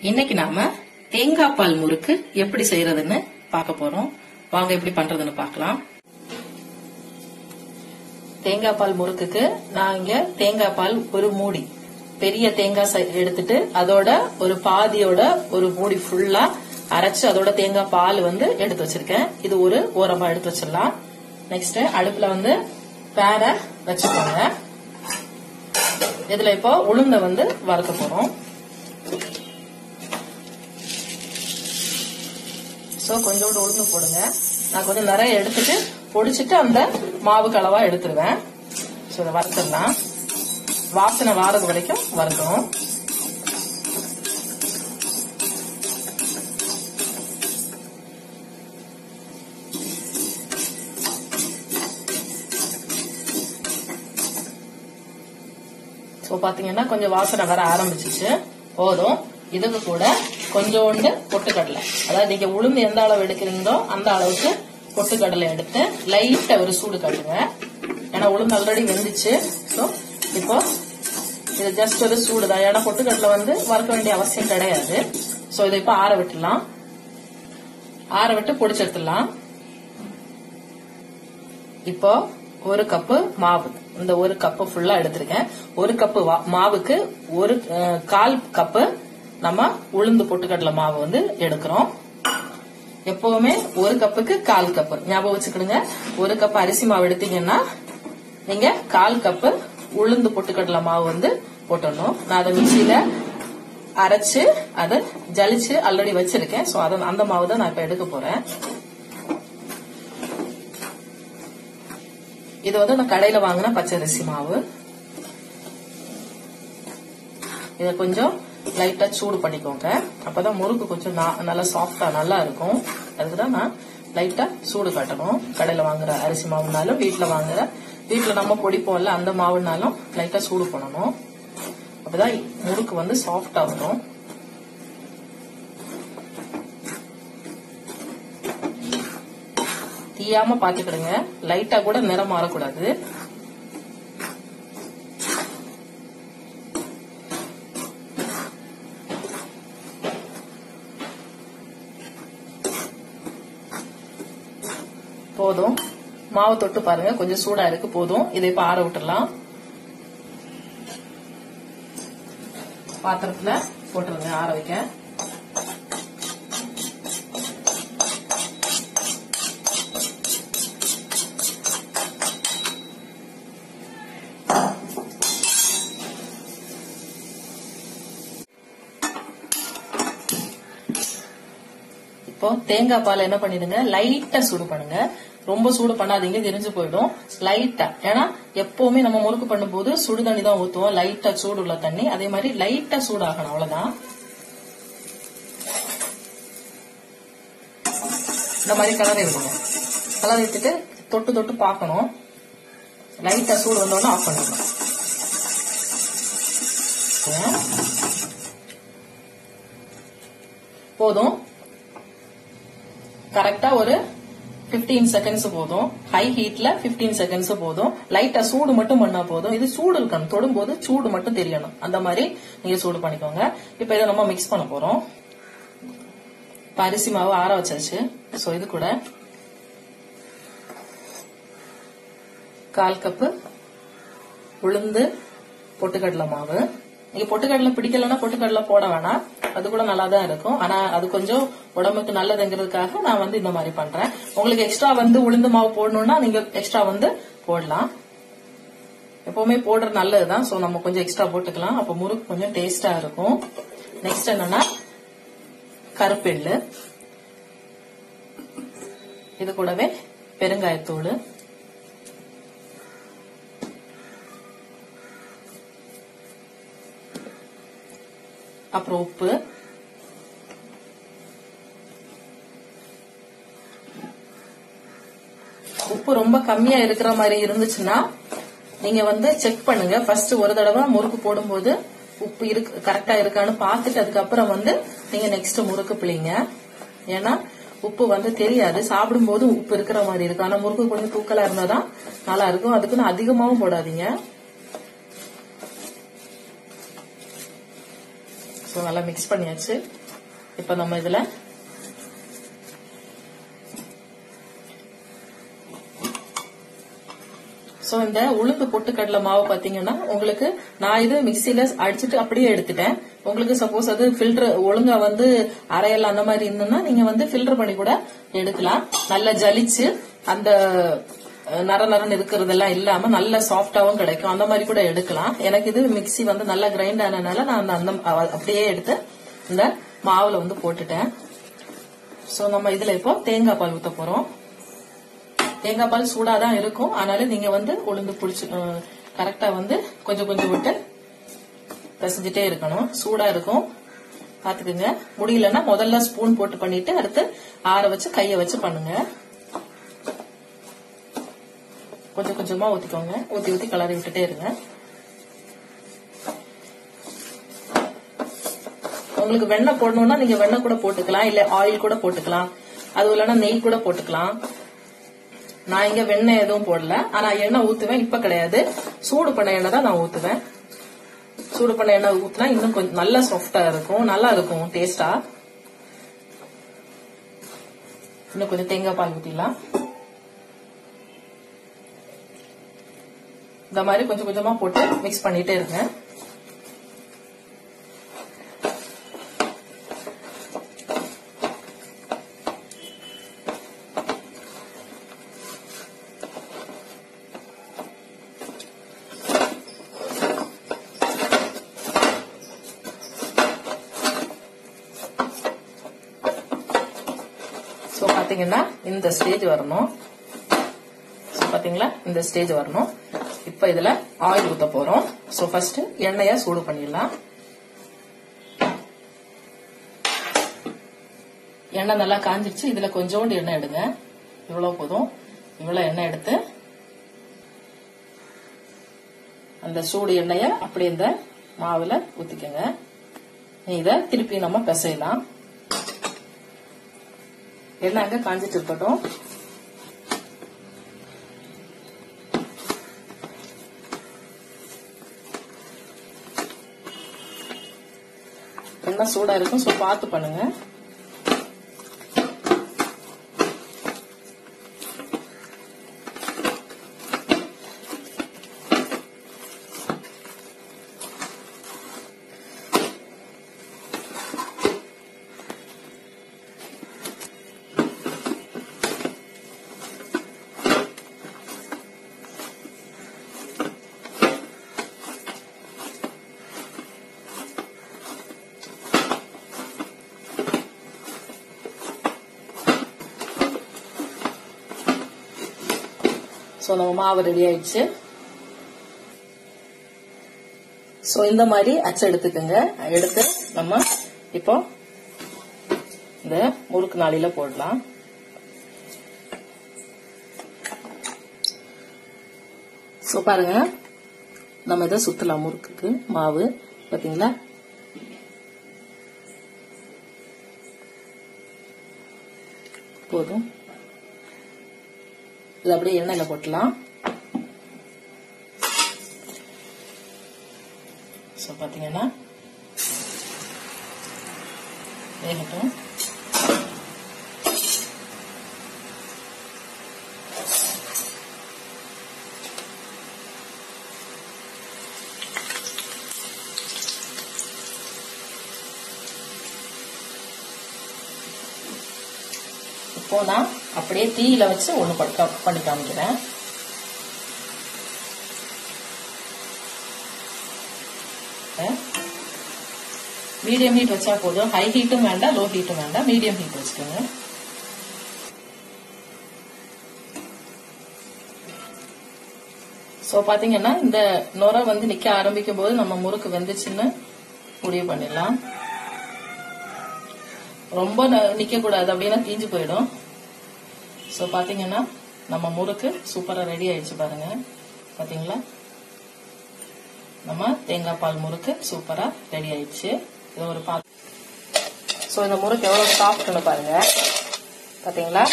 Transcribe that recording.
இன்னைக்கு நாம தேங்காய் பால் முறுக்கு எப்படி செய்யறதுன்னு பார்க்க போறோம். வாங்க எப்படி பண்றதுன்னு பார்க்கலாம். தேங்காய் பால் முறுக்குக்கு நான் இங்க தேங்காய் பால் ஒரு மூடி பெரிய தேங்காய் சை- எடுத்துட்டு அதோட ஒரு பாதியோட ஒரு மூடி ஃபுல்லா அரைச்சு அதோட தேங்காய் பால் வந்து எடுத்து வச்சிருக்கேன். இது ஒரு ஓரமா எடுத்து வச்சிடலாம். நெக்ஸ்ட் அடுப்புல வந்து பேரை வச்சுக்கோங்க. இதுல இப்போ உளுந்த வந்து வறுக்க போறோம். ஸோ கொஞ்சோண்டு உளுந்து போடுங்க. நான் கொஞ்சம் நிறைய எடுத்துட்டு பொடிச்சிட்டு அந்த மாவு கலவா எடுத்துருவேன். ஸோ இதை வறுத்துடலாம். வாசனை வாரது வரைக்கும் வறுக்கணும். ஸோ பாத்தீங்கன்னா கொஞ்சம் வாசனை வர ஆரம்பிச்சிச்சு. போதும். இதுக்கு கூட கொஞ்சோண்டு பொட்டுக்கடலை. அதாவது நீங்க உளுந்து எந்த அளவு எடுக்கிறீங்களோ அந்த அளவுக்கு பொட்டுக்கடலை எடுத்து லைட்டா ஒரு சூடு காட்டுங்க. ஏன்னா உளுந்து ஆல்ரெடி வெந்துச்சு. ஸோ இப்போ இது ஜஸ்ட் ஒரு சூடு தான். ஏன்னா பொட்டுக்கடலை வந்து வறுக்க வேண்டிய அவசியம் கிடையாது. சோ இதை இப்போ ஆற விட்டுலாம் ஆற விட்டு பொடிச்சு எடுத்துடலாம். இப்போ ஒரு கப்பு மாவு. இந்த ஒரு கப்பு ஃபுல்லா எடுத்திருக்கேன். ஒரு கப்பு வா- மாவுக்கு ஒரு கால் கப்பு நம்ம உளுந்து பொட்டுக்கடலை மாவு வந்து எடுக்கிறோம். எப்பவுமே ஒரு கப்புக்கு கால் கப்பு. ஞாபகம் வச்சுக்கிடுங்க. ஒரு கப் அரிசி மாவு எடுத்தீங்கன்னா நீங்க கால் கப்பு உளுந்து பொட்டுக்கடலை மாவு வந்து போட்டுடணும். நான் அதை மிக்சியில அரைச்சு அதை ஜலிச்சு ஆல்ரெடி வச்சிருக்கேன். சோ அத அந்த மாவு தான் நான் இப்ப எடுக்க போறேன். இது வந்து நான் கடையில வாங்கின பச்சரிசி மாவு. இத கொஞ்சம் லைட்டா சூடு பண்ணிக்கோங்க. அப்பதான் முறுக்கு கொஞ்சம் நா- நல்லா சாஃப்டா நல்லா இருக்கும். அதுக்குதான் நான் லைட்டா சூடு காட்டணும். கடையில வாங்குற அரிசி மாவுனாலும் வீட்டுல வாங்குற வீட்டுல நம்ம பொடிப்போம்ல அந்த மாவுனாலும் லைட்டா சூடு பண்ணணும். அப்பதான் முறுக்கு வந்து சாஃப்டா வரும். தீயாம பாத்துக்கிடுங்க. லைட்டா கூட நிறம் மாறக்கூடாது. போதும். மாவு தொட்டு பாருங்க. கொஞ்சம் சூடா இருக்கு போதும். இதை இப்ப ஆற விட்டுறலாம் பாத்திரத்துல போட்டுருங்க ஆற வைக்க. இப்போ தேங்காய் பால் என்ன பண்ணிடுங்க? லைட்டா சூடு பண்ணுங்க. ரொம்ப சூடு பண்ணாதீங்க தெரிஞ்சு போயிடும். லைட்டா ஏன்னா எப்பவுமே நம்ம முறுக்கு பண்ணும்போது சுடு தண்ணி தான் ஊத்துவோம். லைட்டா சூடு உள்ள தண்ணி. அதே மாதிரி லைட்டா சூடாகணும். அவ்வளவுதான். இந்த மாதிரி கலரை விடுங்க கலரை விட்டுட்டு தொட்டு தொட்டு பார்க்கணும். லைட்டா சூடு வந்தோடனே ஆஃப் பண்ணணும். போதும். கரெக்டா ஒரு 15 செகண்ட்ஸ் போதும். ஹை ஹீட்ல 15 செகண்ட்ஸ் போதும். லைட்டா சூடு மட்டும் பண்ணா போதும். இது சூடு இருக்கணும். தொடும்போது சூடு மட்டும் தெரியணும். அந்த மாதிரி நீங்க சூடு பண்ணிக்கோங்க. இப்ப இதை நம்ம மிக்ஸ் பண்ண போறோம். அரிசி மாவு ஆற வச்சாச்சு. சோ இது கூட கால் கப்பு உளுந்து பொட்டுக்கடலை மாவு. நீங்க பொட்டுக்கடலை பிடிக்கலன்னா பொட்டுக்கடலை போட வேணாம். அது கூட நல்லா தான் இருக்கும். ஆனா அது கொஞ்சம் உடம்புக்கு நல்லதுங்கிறதுக்காக நான் வந்து இந்த மாதிரி பண்றேன். உங்களுக்கு எக்ஸ்ட்ரா வந்து உளுந்து மாவு போடணும்னா நீங்க எக்ஸ்ட்ரா வந்து போடலாம். எப்பவுமே போடுறது நல்லதுதான். சோ நம்ம கொஞ்சம் எக்ஸ்ட்ரா போட்டுக்கலாம். அப்ப முறுக்கு கொஞ்சம் டேஸ்டா இருக்கும். நெக்ஸ்ட் என்னன்னா கருப்பெள்ளு இது கூடவே பெருங்காயத்தூள். அப்புறம் உப்பு. உப்பு ரொம்ப கம்மியா இருக்கிற மாதிரி இருந்துச்சுன்னா நீங்க வந்து செக் பண்ணுங்க. ஃபர்ஸ்ட் ஒரு தடவை முறுக்கு போடும்போது உப்பு இருக்கு கரெக்டா இருக்கான்னு பார்த்துட்டு அதுக்கப்புறம் வந்து நீங்க நெக்ஸ்ட் முறுக்கு பிள்ளைங்க ஏன்னா உப்பு வந்து தெரியாது. சாப்பிடும்போது உப்பு இருக்கிற மாதிரி இருக்கும் ஆனா முறுக்கு கொஞ்சம் தூக்கலா இருந்தாதான் நல்லா இருக்கும். அதுக்குன்னு அதிகமாவும் போடாதீங்க. ஸோ நல்லா மிக்ஸ் பண்ணியாச்சு. இப்போ நம்ம இதுல சோ இந்த உளுந்து பொட்டுக்கடலை மாவு பாத்தீங்கன்னா உங்களுக்கு நான் இது மிக்சியில அடிச்சுட்டு அப்படியே எடுத்துட்டேன். உங்களுக்கு சப்போஸ் அது ஃபில்டர் ஒழுங்கா வந்து அரையல் அந்த மாதிரி இருந்ததுன்னா நீங்க வந்து ஃபில்டர் பண்ணி கூட எடுக்கலாம். நல்லா ஜலிச்சு அந்த நர நரன்னு இருக்கிறதெல்லாம் இல்லாம நல்ல சாஃப்டாவும் கிடைக்கும். அந்த மாதிரி கூட எடுக்கலாம். எனக்கு இது மிக்ஸி வந்து நல்லா கிரைண்ட் ஆனதுனால நான் அந்த- அந்த அப்படியே எடுத்து இந்த மாவுல வந்து போட்டுட்டேன். சோ நம்ம இதுல இப்போ தேங்காய் பால் ஊத்த போறோம். தேங்காய் பால் சூடா தான் இருக்கும். ஆனாலும் நீங்க வந்து உளுந்து புடிச்சு கரெக்டா வந்து கொஞ்சம் கொஞ்சம் விட்டு பிசைஞ்சிட்டே இருக்கணும். சூடா இருக்கும். பாத்துக்குங்க முடியலன்னா முதல்ல ஸ்பூன் போட்டு பண்ணிட்டு அடுத்து ஆற வச்சு கைய வச்சு பண்ணுங்க. கொஞ்சம் கொஞ்சமா ஊத்திக்கோங்க. ஊத்தி ஊத்தி கலரி விட்டுட்டே இருங்க. உங்களுக்கு வெண்ணெய் போடணும்னா நீங்க வெண்ணெய் கூட போட்டுக்கலாம் இல்ல ஆயில் கூட போட்டுக்கலாம். அது இல்லைன்னா நெய் கூட போட்டுக்கலாம். நான் இங்க வெண்ணெய் எதுவும் போடல. ஆனா எண்ணெய் ஊத்துவேன் இப்ப கிடையாது. சூடு பண்ண எண்ணெய் தான் நான் ஊத்துவேன். சூடு பண்ண எண்ணெய் ஊத்துனா இன்னும் கொஞ்சம் நல்லா சாஃப்டா இருக்கும். நல்லா இருக்கும் டேஸ்டா இன்னும் கொஞ்சம் தேங்காய் பால் ஊத்திடலாம். இந்த மாதிரி கொஞ்சம் கொஞ்சமா போட்டு மிக்ஸ் பண்ணிட்டே இருங்க. ஸோ பாத்தீங்கன்னா இந்த ஸ்டேஜ் வரணும். ஸோ பாத்தீங்களா? இந்த ஸ்டேஜ் வரணும். இப்போ இதுல ஆயில் ஊத்த போறோம். சோ ஃபர்ஸ்ட் எண்ணெய சூடு பண்ணிடலாம். எண்ணெய் நல்லா காஞ்சிருச்சு. இதுல கொஞ்சோண்டு எண்ணெய் எடுங்க. இவ்வளவு போதும். இவ்வளவு எண்ணெய் எடுத்து அந்த சூடு எண்ணெய அப்படி இந்த மாவுல ஊத்திக்கங்க. இத திருப்பி நம்ம பிசையலாம். எண்ணெய் அங்க காஞ்சிட்டு இருக்கட்டும். நல்லா சூடாக இருக்கும் ஸோ பார்த்து பண்ணுங்கள் ஸோ நம்ம மாவு ரெடி ஆயிடுச்சு. ஸோ இந்த மாதிரி அச்சு எடுத்துக்கோங்க. எடுத்து நம்ம இப்போ இந்த முறுக்கு நாளில போடலாம். ஸோ பாருங்க. நம்ம இதை சுத்தலாம் முறுக்குக்கு. மாவு. பாத்தீங்களா? போதும். இது அப்படியே எண்ணெயில போட்டலாம். ஸோ பார்த்தீங்கன்னா வேகட்டும். இப்போ நான் அப்படியே தீயில வச்சு ஒன்று பண்ணி காமிக்கிறேன். மீடியம் ஹீட் வச்சா போதும். ஹை ஹீட்டும் வேண்டாம் லோ ஹீட்டும் வேண்டாம். மீடியம் ஹீட் வச்சுக்கோங்க. ஸோ பாத்தீங்கன்னா இந்த நுரை வந்து நிக்க ஆரம்பிக்கும் போது நம்ம முறுக்கு வெந்துச்சுன்னு முடிவு பண்ணிடலாம். ரொம்ப நிக்க கூடாது அப்படின்னா தீஞ்சு போயிடும். ஸோ பார்த்தீங்கன்னா நம்ம முறுக்கு சூப்பராக ரெடி ஆயிடுச்சு பாருங்க. பார்த்தீங்களா நம்ம தேங்காய் பால் முறுக்கு சூப்பராக ரெடி ஆயிடுச்சு. இது ஒரு பா ஸோ இந்த முறுக்கு எவ்வளவு சாஃப்ட்னு பாருங்க. பார்த்தீங்களா